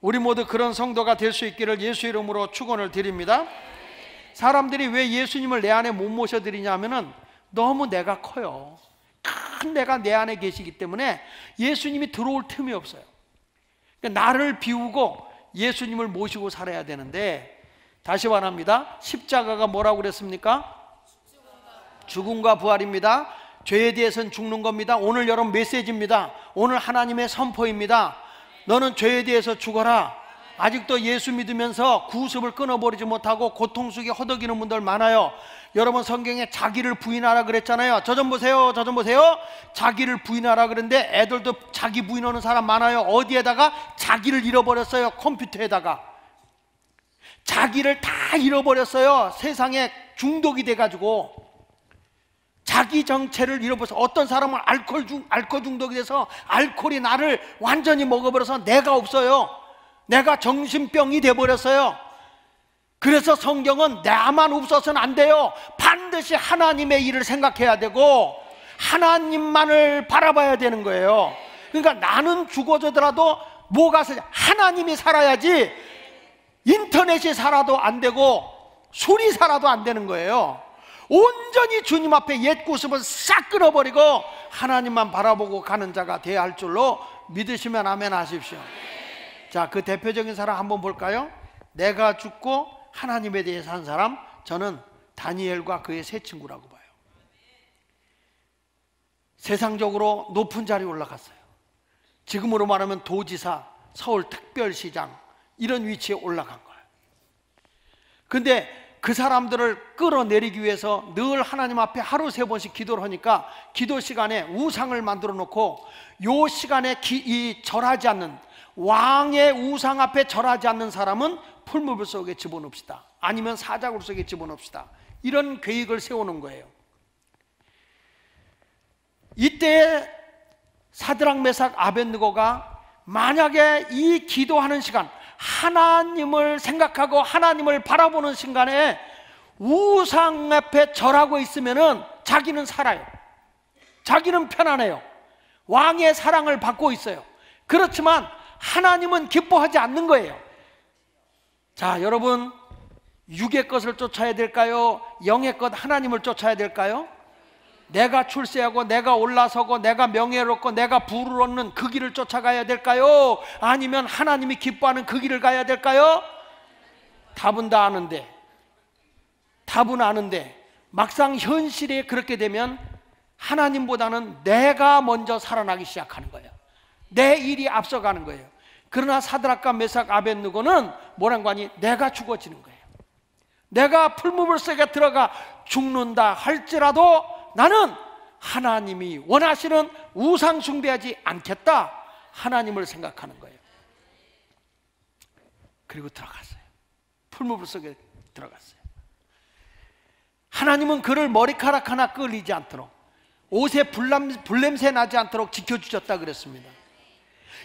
우리 모두 그런 성도가 될 수 있기를 예수 이름으로 축원을 드립니다 사람들이 왜 예수님을 내 안에 못 모셔드리냐면은 너무 내가 커요 큰 내가 내 안에 계시기 때문에 예수님이 들어올 틈이 없어요 그러니까 나를 비우고 예수님을 모시고 살아야 되는데 다시 말합니다. 십자가가 뭐라고 그랬습니까? 죽음과 부활입니다. 죄에 대해서는 죽는 겁니다. 오늘 여러분 메시지입니다. 오늘 하나님의 선포입니다. 너는 죄에 대해서 죽어라. 아직도 예수 믿으면서 구습을 끊어버리지 못하고 고통 속에 허덕이는 분들 많아요. 여러분 성경에 자기를 부인하라 그랬잖아요. 저 좀 보세요. 저 좀 보세요. 자기를 부인하라 그랬는데 애들도 자기 부인하는 사람 많아요. 어디에다가 자기를 잃어버렸어요. 컴퓨터에다가. 자기를 다 잃어버렸어요. 세상에 중독이 돼 가지고. 자기 정체를 잃어버려서 어떤 사람은 알코올 중, 알코올 중독이 돼서 알코올이 나를 완전히 먹어버려서 내가 없어요. 내가 정신병이 돼 버렸어요. 그래서 성경은 나만 없어서는 안 돼요. 반드시 하나님의 일을 생각해야 되고 하나님만을 바라봐야 되는 거예요. 그러니까 나는 죽어져더라도 뭐가 서 하나님이 살아야지 인터넷이 살아도 안 되고 술이 살아도 안 되는 거예요. 온전히 주님 앞에 옛 구습을 싹 끊어버리고 하나님만 바라보고 가는 자가 되어야 할 줄로 믿으시면 아멘 하십시오. 자, 그 대표적인 사람 한번 볼까요? 내가 죽고 하나님에 대해서 한 사람, 저는 다니엘과 그의 세 친구라고 봐요. 세상적으로 높은 자리에 올라갔어요. 지금으로 말하면 도지사, 서울특별시장, 이런 위치에 올라간 거예요. 근데 그 사람들을 끌어내리기 위해서 늘 하나님 앞에 하루 세 번씩 기도를 하니까 기도 시간에 우상을 만들어 놓고 요 시간에 기, 이 절하지 않는 왕의 우상 앞에 절하지 않는 사람은 풀무불 속에 집어넣읍시다. 아니면 사자굴 속에 집어넣읍시다. 이런 계획을 세우는 거예요. 이때 사드랑 메삭 아벤느고가 만약에 이 기도하는 시간 하나님을 생각하고 하나님을 바라보는 순간에 우상 앞에 절하고 있으면은 자기는 살아요. 자기는 편안해요. 왕의 사랑을 받고 있어요. 그렇지만 하나님은 기뻐하지 않는 거예요. 자, 여러분, 육의 것을 쫓아야 될까요? 영의 것 하나님을 쫓아야 될까요? 내가 출세하고 내가 올라서고 내가 명예롭고 내가 부를 얻는 그 길을 쫓아가야 될까요? 아니면 하나님이 기뻐하는 그 길을 가야 될까요? 답은 다 아는데 답은 아는데 막상 현실에 그렇게 되면 하나님보다는 내가 먼저 살아나기 시작하는 거예요. 내 일이 앞서가는 거예요. 그러나 사드락과 메삭 아벤누고는 뭐란 관이 내가 죽어지는 거예요. 내가 풀무불 속에 들어가 죽는다 할지라도 나는 하나님이 원하시는 우상 숭배하지 않겠다. 하나님을 생각하는 거예요. 그리고 들어갔어요. 풀무불 속에 들어갔어요. 하나님은 그를 머리카락 하나 끌리지 않도록 옷에 불남, 불냄새 나지 않도록 지켜주셨다 그랬습니다.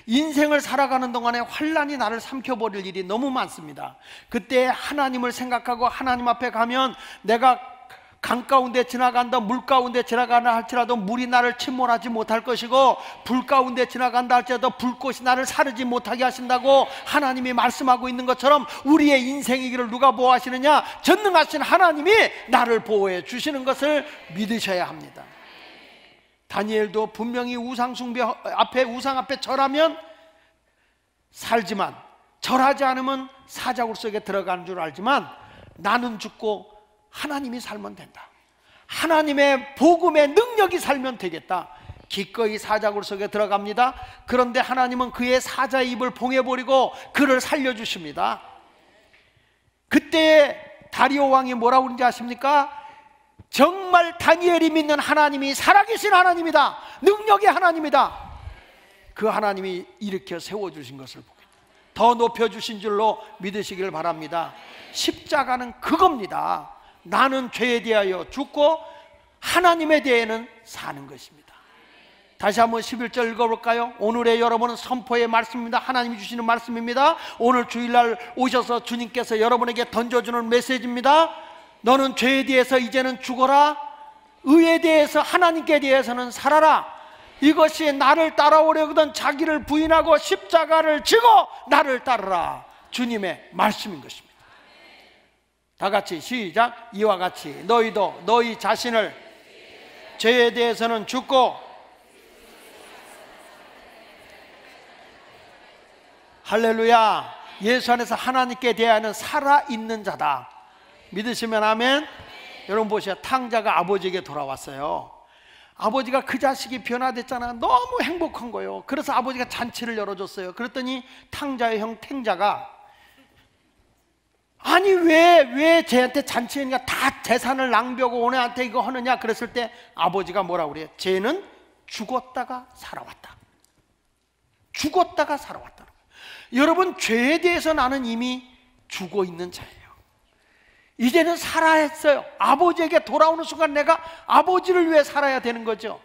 인생을 살아가는 동안에 환란이 나를 삼켜버릴 일이 너무 많습니다. 그때 하나님을 생각하고 하나님 앞에 가면 내가 강 가운데 지나간다 물 가운데 지나간다 할지라도 물이 나를 침몰하지 못할 것이고 불 가운데 지나간다 할지라도 불꽃이 나를 사르지 못하게 하신다고 하나님이 말씀하고 있는 것처럼 우리의 길을 누가 보호하시느냐? 전능하신 하나님이 나를 보호해 주시는 것을 믿으셔야 합니다. 다니엘도 분명히 우상 숭배 앞에 우상 앞에 절하면 살지만 절하지 않으면 사자굴 속에 들어가는 줄 알지만 나는 죽고 하나님이 살면 된다. 하나님의 복음의 능력이 살면 되겠다. 기꺼이 사자굴 속에 들어갑니다. 그런데 하나님은 그의 사자의 입을 봉해버리고 그를 살려주십니다. 그때 다리오 왕이 뭐라고 그러는지 아십니까? 정말 다니엘이 믿는 하나님이 살아계신 하나님이다. 능력의 하나님이다. 그 하나님이 일으켜 세워주신 것을 보겠다. 더 높여주신 줄로 믿으시길 바랍니다. 십자가는 그겁니다. 나는 죄에 대하여 죽고 하나님에 대해는 사는 것입니다. 다시 한번 11절 읽어볼까요? 오늘의 여러분은 선포의 말씀입니다. 하나님이 주시는 말씀입니다. 오늘 주일날 오셔서 주님께서 여러분에게 던져주는 메시지입니다. 너는 죄에 대해서 이제는 죽어라. 의에 대해서 하나님께 대해서는 살아라. 이것이 나를 따라오려거든 자기를 부인하고 십자가를 지고 나를 따르라. 주님의 말씀인 것입니다. 다 같이 시작. 이와 같이 너희도 너희 자신을 죄에 대해서는 죽고 할렐루야. 예수 안에서 하나님께 대하는 살아있는 자다. 믿으시면 아멘. 여러분 보세요. 탕자가 아버지에게 돌아왔어요. 아버지가 그 자식이 변화됐잖아. 너무 행복한 거예요. 그래서 아버지가 잔치를 열어줬어요. 그랬더니 탕자의 형 탱자가 아니 왜 왜 쟤한테 잔치니까 다 재산을 낭비하고 오네한테 이거 하느냐 그랬을 때 아버지가 뭐라 그래요? 쟤는 죽었다가 살아왔다. 죽었다가 살아왔다. 여러분 죄에 대해서 나는 이미 죽어 있는 자예요. 이제는 살아했어요. 아버지에게 돌아오는 순간 내가 아버지를 위해 살아야 되는 거죠.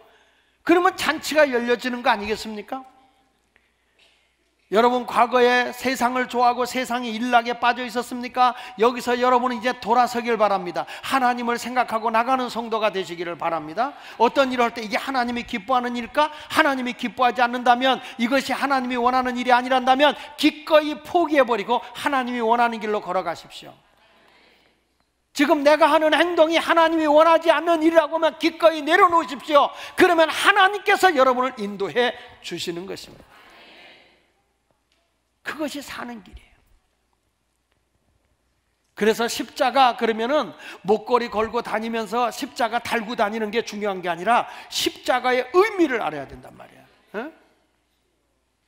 그러면 잔치가 열려지는 거 아니겠습니까? 여러분 과거에 세상을 좋아하고 세상이 일락에 빠져 있었습니까? 여기서 여러분은 이제 돌아서길 바랍니다. 하나님을 생각하고 나가는 성도가 되시기를 바랍니다. 어떤 일을 할 때 이게 하나님이 기뻐하는 일일까? 하나님이 기뻐하지 않는다면 이것이 하나님이 원하는 일이 아니란다면 기꺼이 포기해 버리고 하나님이 원하는 길로 걸어가십시오. 지금 내가 하는 행동이 하나님이 원하지 않는 일이라고 하면 기꺼이 내려놓으십시오. 그러면 하나님께서 여러분을 인도해 주시는 것입니다. 그것이 사는 길이에요. 그래서 십자가 그러면은 목걸이 걸고 다니면서 십자가 달고 다니는 게 중요한 게 아니라 십자가의 의미를 알아야 된단 말이야. 어?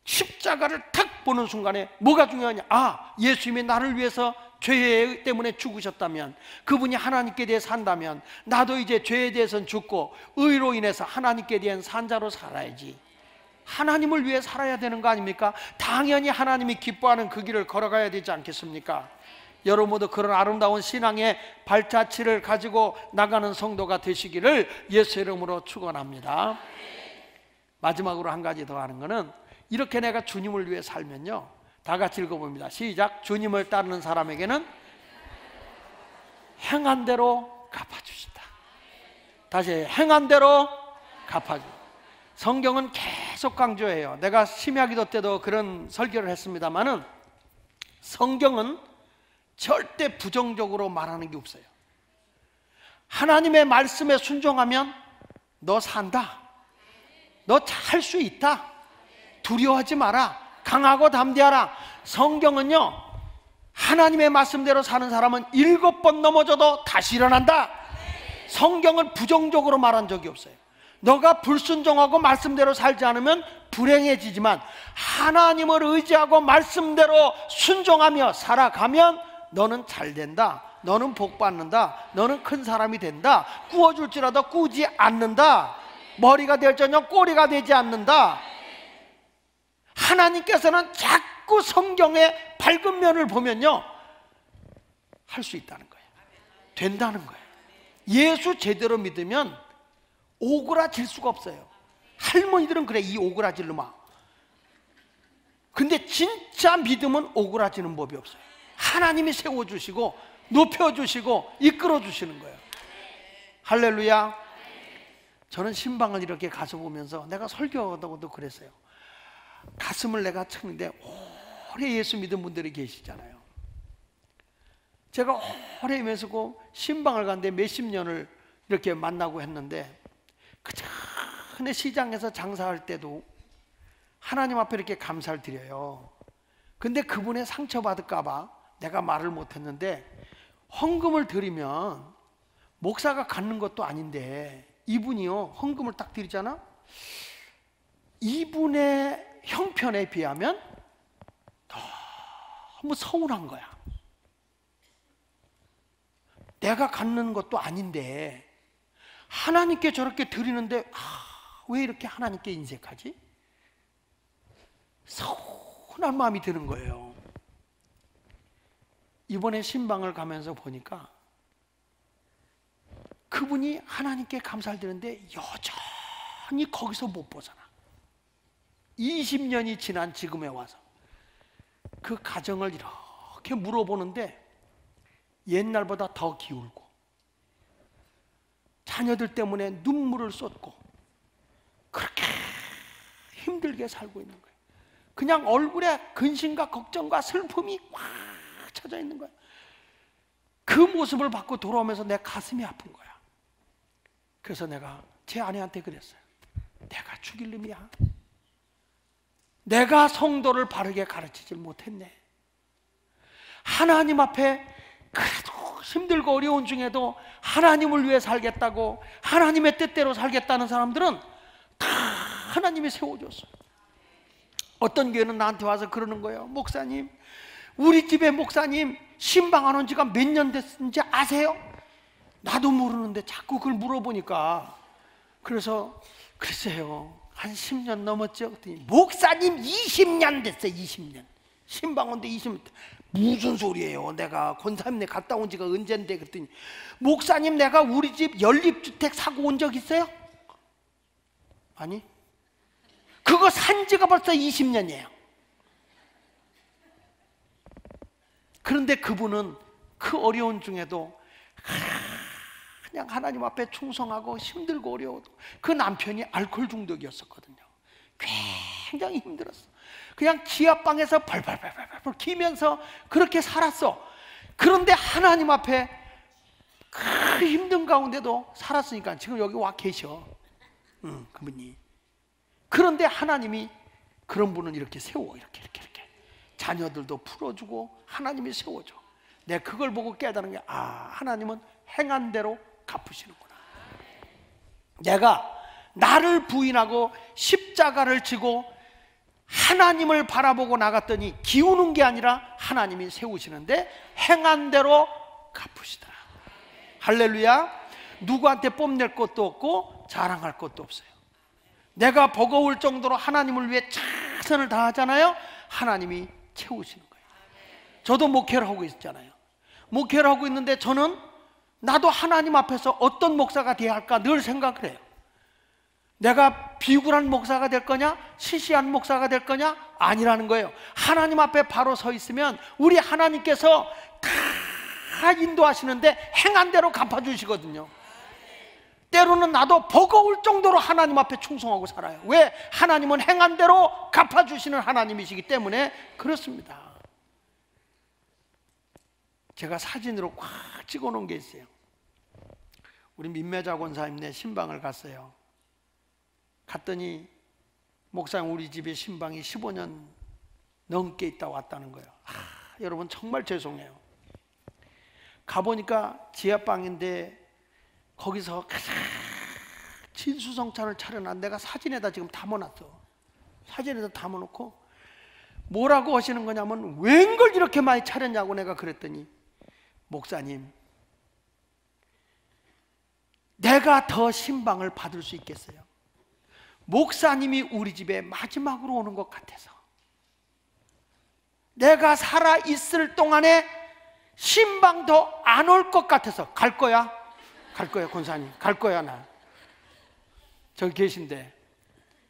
십자가를 탁 보는 순간에 뭐가 중요하냐? 아, 예수님이 나를 위해서 죄 때문에 죽으셨다면 그분이 하나님께 대해 산다면 나도 이제 죄에 대해서는 죽고 의로 인해서 하나님께 대한 산자로 살아야지. 하나님을 위해 살아야 되는 거 아닙니까? 당연히 하나님이 기뻐하는 그 길을 걸어가야 되지 않겠습니까? 여러분 모두 그런 아름다운 신앙의 발자취를 가지고 나가는 성도가 되시기를 예수 이름으로 축원합니다. 마지막으로 한 가지 더 하는 거는 이렇게 내가 주님을 위해 살면요. 다 같이 읽어봅니다. 시작. 주님을 따르는 사람에게는 행한 대로 갚아주신다. 다시 행한 대로 갚아주신다. 성경은 계속 강조해요. 내가 심야기도 때도 그런 설교를 했습니다만은 성경은 절대 부정적으로 말하는 게 없어요. 하나님의 말씀에 순종하면 너 산다. 너 할 수 있다. 두려워하지 마라. 강하고 담대하라. 성경은요, 하나님의 말씀대로 사는 사람은 일곱 번 넘어져도 다시 일어난다. 성경은 부정적으로 말한 적이 없어요. 너가 불순종하고 말씀대로 살지 않으면 불행해지지만 하나님을 의지하고 말씀대로 순종하며 살아가면 너는 잘 된다. 너는 복 받는다. 너는 큰 사람이 된다. 구워줄지라도 꾸지 않는다. 머리가 될전혀 꼬리가 되지 않는다. 하나님께서는 자꾸 성경의 밝은 면을 보면요. 할 수 있다는 거예요. 된다는 거예요. 예수 제대로 믿으면 오그라질 수가 없어요. 할머니들은 그래 이 오그라질로 막. 근데 진짜 믿음은 오그라지는 법이 없어요. 하나님이 세워주시고 높여주시고 이끌어주시는 거예요. 할렐루야. 저는 신방을 이렇게 가서 보면서 내가 설교하다고도 그랬어요. 가슴을 내가 쳤는데 오래 예수 믿은 분들이 계시잖아요. 제가 오래 예수고 신방을 갔는데 몇십 년을 이렇게 만나고 했는데 그 전에 시장에서 장사할 때도 하나님 앞에 이렇게 감사를 드려요. 근데 그분의 상처받을까봐 내가 말을 못했는데 헌금을 드리면 목사가 갖는 것도 아닌데 이분이요 헌금을 딱 드리잖아. 이분의 형편에 비하면 너무 서운한 거야. 내가 갖는 것도 아닌데 하나님께 저렇게 드리는데 아, 왜 이렇게 하나님께 인색하지? 서운한 마음이 드는 거예요. 이번에 신방을 가면서 보니까 그분이 하나님께 감사를 드리는데 여전히 거기서 못 벗어나. 20년이 지난 지금에 와서 그 가정을 이렇게 물어보는데 옛날보다 더 기울고 자녀들 때문에 눈물을 쏟고 그렇게 힘들게 살고 있는 거예요. 그냥 얼굴에 근심과 걱정과 슬픔이 꽉 차져 있는 거예요. 그 모습을 받고 돌아오면서 내 가슴이 아픈 거야. 그래서 내가 제 아내한테 그랬어요. 내가 죽일 놈이야. 내가 성도를 바르게 가르치질 못했네. 하나님 앞에 그래도 힘들고 어려운 중에도 하나님을 위해 살겠다고 하나님의 뜻대로 살겠다는 사람들은 다 하나님이 세워줬어요. 어떤 교회는 나한테 와서 그러는 거예요. 목사님, 우리 집에 목사님 신방 안 온 지가 몇 년 됐는지 아세요? 나도 모르는데 자꾸 그걸 물어보니까 그래서 글쎄요 한 10년 넘었죠 목사님 20년 됐어요 20년 신방 온데 20년 무슨 소리예요 내가 권사님네 갔다 온 지가 언젠데 그랬더니 목사님 내가 우리 집 연립주택 사고 온 적 있어요? 아니 그거 산 지가 벌써 20년이에요 그런데 그분은 그 어려운 중에도 그냥 하나님 앞에 충성하고 힘들고 어려워도 그 남편이 알코올 중독이었었거든요. 굉장히 힘들었어. 그냥 지하방에서 벌벌벌벌벌 기면서 그렇게 살았어. 그런데 하나님 앞에 그 힘든 가운데도 살았으니까 지금 여기 와 계셔. 응, 그분이. 그런데 하나님이 그런 분은 이렇게 세워 이렇게 이렇게 이렇게 자녀들도 풀어주고 하나님이 세워줘. 내가 그걸 보고 깨달은 게 아, 하나님은 행한 대로 갚으시는구나. 내가 나를 부인하고 십자가를 지고 하나님을 바라보고 나갔더니 기우는 게 아니라 하나님이 세우시는데 행한 대로 갚으시더라. 할렐루야. 누구한테 뽐낼 것도 없고 자랑할 것도 없어요. 내가 버거울 정도로 하나님을 위해 최선을 다하잖아요. 하나님이 채우시는 거예요. 저도 목회를 하고 있잖아요. 목회를 하고 있는데 저는 나도 하나님 앞에서 어떤 목사가 돼야 할까 늘 생각을 해요. 내가 비굴한 목사가 될 거냐? 시시한 목사가 될 거냐? 아니라는 거예요. 하나님 앞에 바로 서 있으면 우리 하나님께서 다 인도하시는데 행한 대로 갚아주시거든요. 때로는 나도 버거울 정도로 하나님 앞에 충성하고 살아요. 왜? 하나님은 행한 대로 갚아주시는 하나님이시기 때문에 그렇습니다. 제가 사진으로 꽉 찍어 놓은 게 있어요. 우리 민매자 권사님네 신방을 갔어요. 갔더니 목사님 우리 집에 신방이 15년 넘게 있다 왔다는 거예요. 아, 여러분 정말 죄송해요. 가보니까 지하방인데 거기서 진수성찬을 차려놨 내가 사진에다 지금 담아놨어. 사진에다 담아놓고 뭐라고 하시는 거냐면 웬걸 이렇게 많이 차렸냐고 내가 그랬더니 목사님 내가 더 신방을 받을 수 있겠어요? 목사님이 우리 집에 마지막으로 오는 것 같아서 내가 살아 있을 동안에 신방 더 안 올 것 같아서 갈 거야? 갈 거야 권사님. 갈 거야 나. 저기 계신데.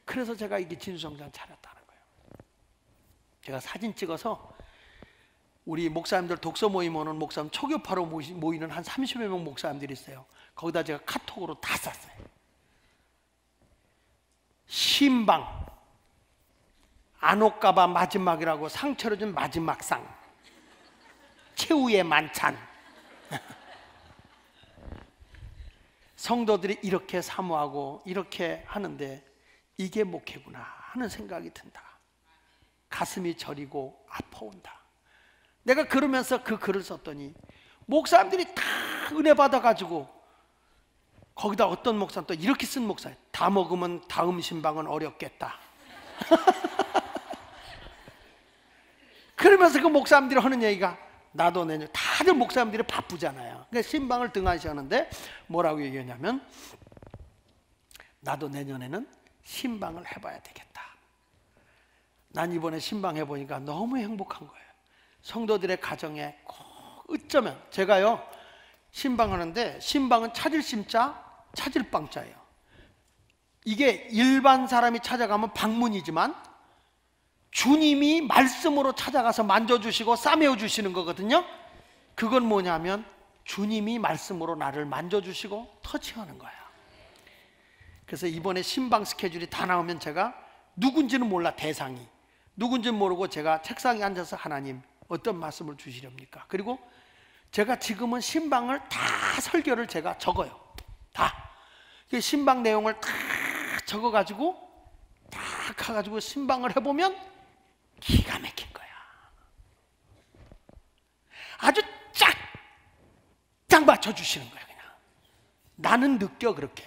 그래서 제가 이게 진수성찬 차렸다는 거예요. 제가 사진 찍어서 우리 목사님들 독서 모임 오는 목사님 초교파로 모이는 한 30여 명 목사님들이 있어요. 거기다 제가 카톡으로 다 쌌어요. 신방. 안 올까봐 마지막이라고 상처를 준 마지막 상. 최후의 만찬 성도들이 이렇게 사모하고 이렇게 하는데 이게 목회구나 하는 생각이 든다. 가슴이 저리고 아파온다. 내가 그러면서 그 글을 썼더니 목사님들이 다 은혜 받아가지고 거기다 어떤 목사는 또 이렇게 쓴 목사예요. 다 먹으면 다음 신방은 어렵겠다. (laughs) 그러면서 그 목사님들이 하는 얘기가 나도 내년 다들 목사님들이 바쁘잖아요. 그러니까 신방을 등한시하는데 뭐라고 얘기하냐면 나도 내년에는 신방을 해봐야 되겠다. 난 이번에 신방 해 보니까 너무 행복한 거예요. 성도들의 가정에 꼭 어쩌면 제가요 신방하는데 신방은 찾을 심자 찾을 방자예요. 이게 일반 사람이 찾아가면 방문이지만 주님이 말씀으로 찾아가서 만져주시고 싸매어 주시는 거거든요. 그건 뭐냐면 주님이 말씀으로 나를 만져주시고 터치하는 거야. 그래서 이번에 신방 스케줄이 다 나오면 제가 누군지는 몰라 대상이 누군지는 모르고 제가 책상에 앉아서 하나님 어떤 말씀을 주시렵니까? 그리고 제가 지금은 신방을 다 설교를 제가 적어요. 다. 그 신방 내용을 다 적어가지고 다 가가지고 신방을 해보면 기가 막힌 거야. 아주 쫙, 쫙 맞춰주시는 거야, 그냥. 나는 느껴, 그렇게.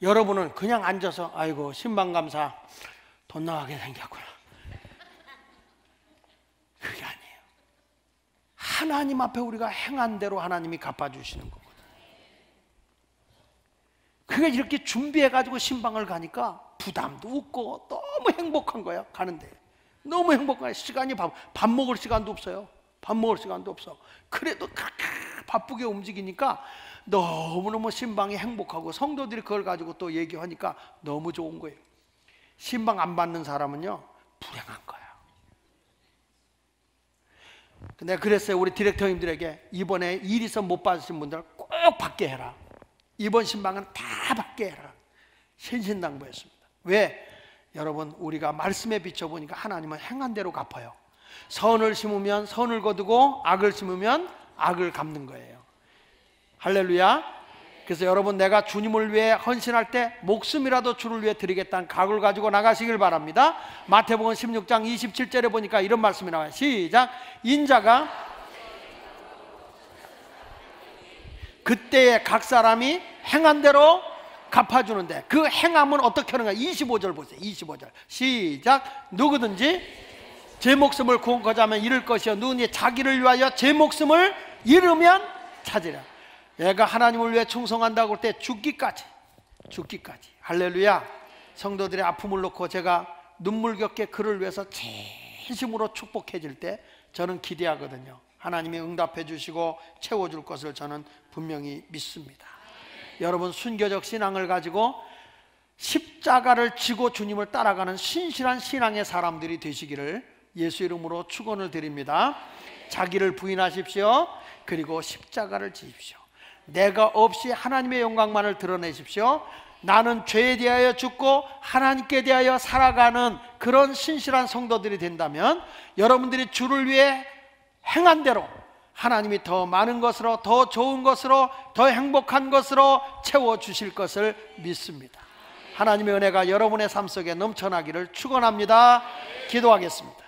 여러분은 그냥 앉아서, 아이고, 신방감사 돈 나가게 생겼구나. 그게 아니에요. 하나님 앞에 우리가 행한 대로 하나님이 갚아주시는 거거든. 그게 이렇게 준비해가지고 신방을 가니까 부담도 없고 너무 행복한 거야, 가는데. 너무 행복한 시간이 밥, 밥 먹을 시간도 없어요. 밥 먹을 시간도 없어. 그래도 바쁘게 움직이니까 너무너무 신방이 행복하고 성도들이 그걸 가지고 또 얘기하니까 너무 좋은 거예요. 신방 안 받는 사람은요, 불행한 거야. 내가 그랬어요. 우리 디렉터님들에게 이번에 일 있어 못 받으신 분들 꼭 받게 해라. 이번 신방은 다 받게 해라. 신신당부했습니다. 왜? 여러분 우리가 말씀에 비춰보니까 하나님은 행한 대로 갚아요. 선을 심으면 선을 거두고 악을 심으면 악을 갚는 거예요. 할렐루야. 그래서 여러분 내가 주님을 위해 헌신할 때 목숨이라도 주를 위해 드리겠다는 각을 가지고 나가시길 바랍니다. 마태복음 16장 27절에 보니까 이런 말씀이 나와요. 시작. 인자가 그때에 각 사람이 행한 대로 갚아주는데 그 행함은 어떻게 하는가? 25절 보세요. 25절. 시작. 누구든지 제 목숨을 구원하자 하면 잃을 것이요. 누구니 자기를 위하여 제 목숨을 잃으면 찾으라. 내가 하나님을 위해 충성한다고 할 때 죽기까지 죽기까지 할렐루야 성도들의 아픔을 놓고 제가 눈물겹게 그를 위해서 진심으로 축복해질 때 저는 기대하거든요 하나님이 응답해 주시고 채워줄 것을 저는 분명히 믿습니다 여러분 순교적 신앙을 가지고 십자가를 지고 주님을 따라가는 신실한 신앙의 사람들이 되시기를 예수 이름으로 축원을 드립니다. 자기를 부인하십시오. 그리고 십자가를 지십시오. 내가 없이 하나님의 영광만을 드러내십시오. 나는 죄에 대하여 죽고 하나님께 대하여 살아가는 그런 신실한 성도들이 된다면 여러분들이 주를 위해 행한 대로 하나님이 더 많은 것으로 더 좋은 것으로 더 행복한 것으로 채워 주실 것을 믿습니다. 하나님의 은혜가 여러분의 삶 속에 넘쳐나기를 축원합니다. 기도하겠습니다.